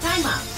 Time out.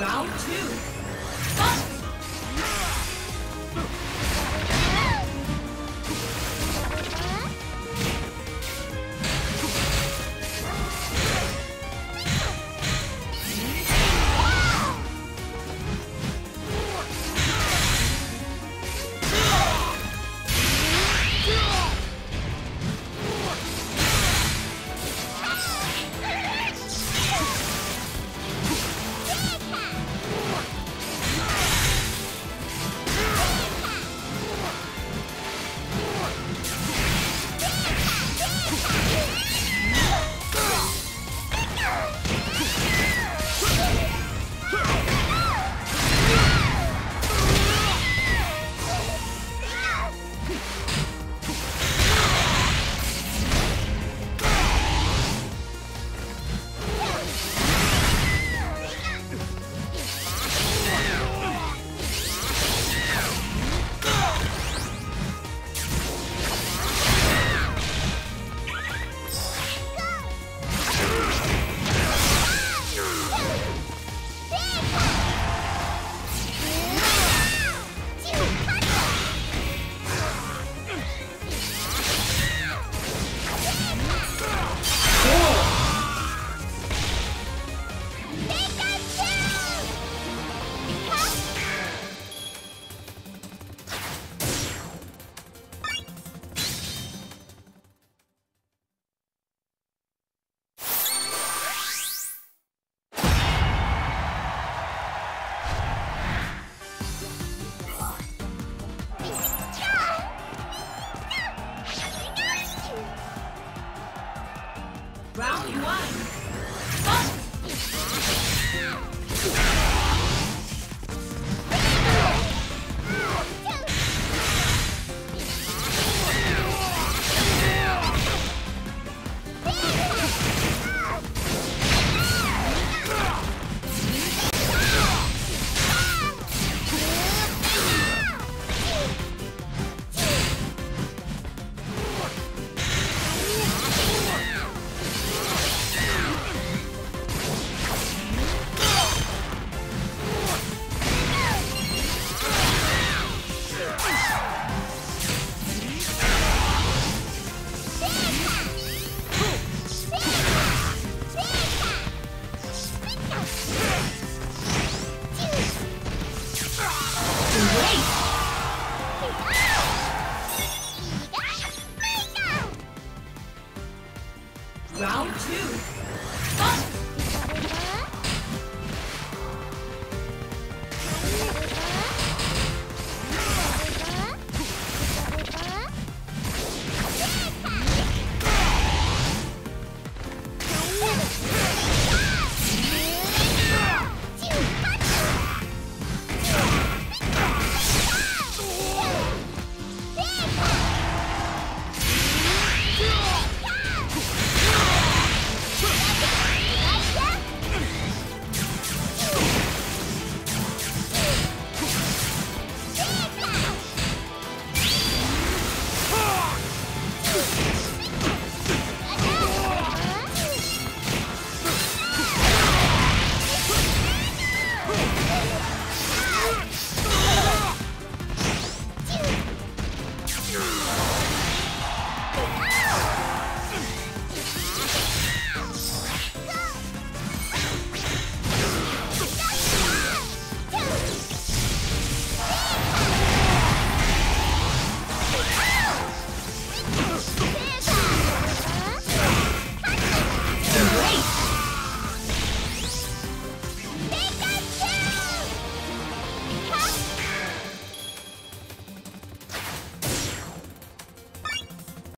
Round two.